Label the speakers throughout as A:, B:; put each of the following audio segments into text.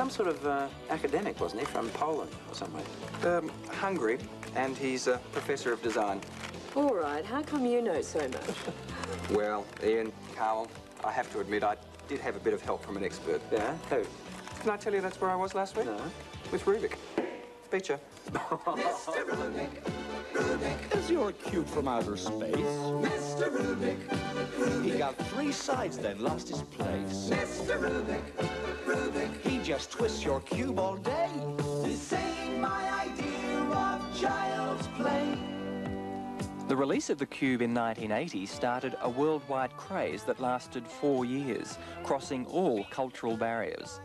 A: some sort of uh, academic, wasn't he, from Poland or somewhere?
B: Um, Hungary, and he's a professor of design.
C: All right, how come you know so much?
B: Well, Ian, Carl, I have to admit I did have a bit of help from an expert.
A: Yeah? Who?
B: Can I tell you that's where I was last week?
A: No.
B: With Rubik. Feature.
D: Mr. Rubik, Rubik,
E: Is your cube from outer space?
D: Mr. Rubik,
E: He got three sides, then lost his place.
D: Mr. Rubik, Rubik.
E: He just twists your cube all day.
D: This ain't my idea of child's play.
F: The release of the Cube in 1980 started a worldwide craze that lasted four years, crossing all cultural barriers.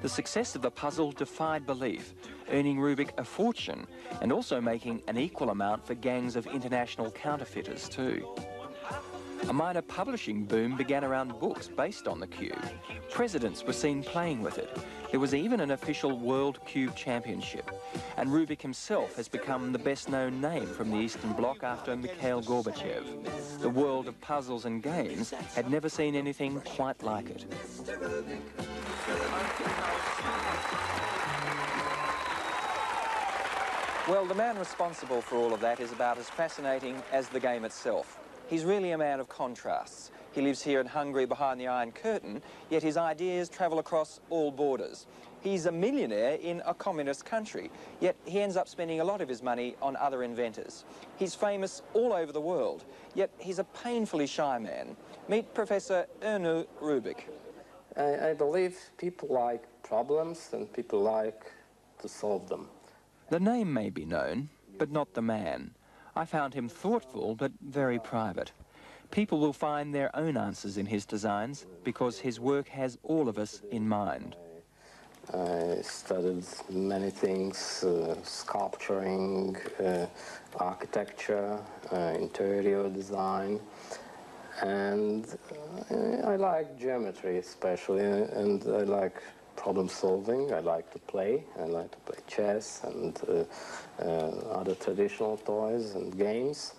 F: The success of the puzzle defied belief, earning Rubik a fortune and also making an equal amount for gangs of international counterfeiters too. A minor publishing boom began around books based on the cube. Presidents were seen playing with it. There was even an official World Cube Championship. And Rubik himself has become the best known name from the Eastern Bloc after Mikhail Gorbachev. The world of puzzles and games had never seen anything quite like it. Well, the man responsible for all of that is about as fascinating as the game itself. He's really a man of contrasts. He lives here in Hungary behind the Iron Curtain, yet his ideas travel across all borders. He's a millionaire in a communist country, yet he ends up spending a lot of his money on other inventors. He's famous all over the world, yet he's a painfully shy man. Meet Professor Ernő Rubik.
G: I, I believe people like problems and people like to solve them.
F: The name may be known, but not the man. I found him thoughtful, but very private. People will find their own answers in his designs because his work has all of us in mind.
G: I studied many things, uh, sculpturing, uh, architecture, uh, interior design, and uh, I like geometry especially, and I like problem solving. I like to play. I like to play chess and uh, uh, other traditional toys and games.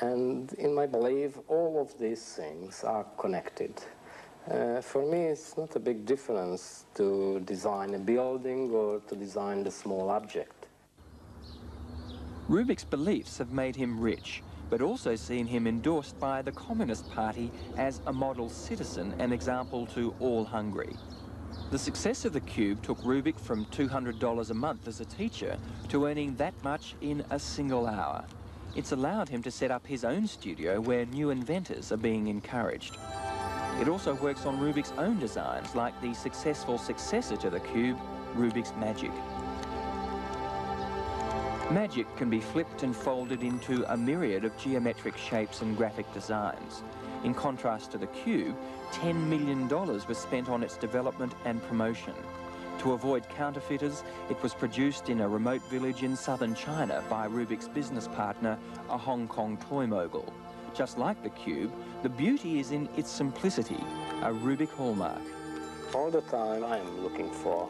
G: And in my belief, all of these things are connected. Uh, for me, it's not a big difference to design a building or to design the small object.
F: Rubik's beliefs have made him rich, but also seen him endorsed by the Communist Party as a model citizen and example to all Hungary. The success of the Cube took Rubik from $200 a month as a teacher to earning that much in a single hour. It's allowed him to set up his own studio where new inventors are being encouraged. It also works on Rubik's own designs, like the successful successor to the Cube, Rubik's Magic. Magic can be flipped and folded into a myriad of geometric shapes and graphic designs. In contrast to the Cube, $10 million was spent on its development and promotion. To avoid counterfeiters, it was produced in a remote village in southern China by Rubik's business partner, a Hong Kong toy mogul. Just like the Cube, the beauty is in its simplicity, a Rubik hallmark.
G: All the time I am looking for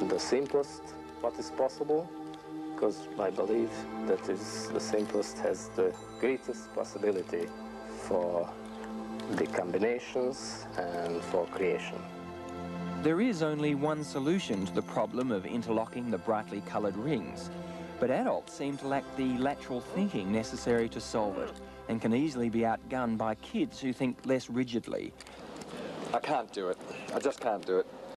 G: the simplest what is possible, because I believe that is the simplest has the greatest possibility for the combinations and for creation.
F: There is only one solution to the problem of interlocking the brightly coloured rings, but adults seem to lack the lateral thinking necessary to solve it and can easily be outgunned by kids who think less rigidly.
B: I can't do it. I just can't do it.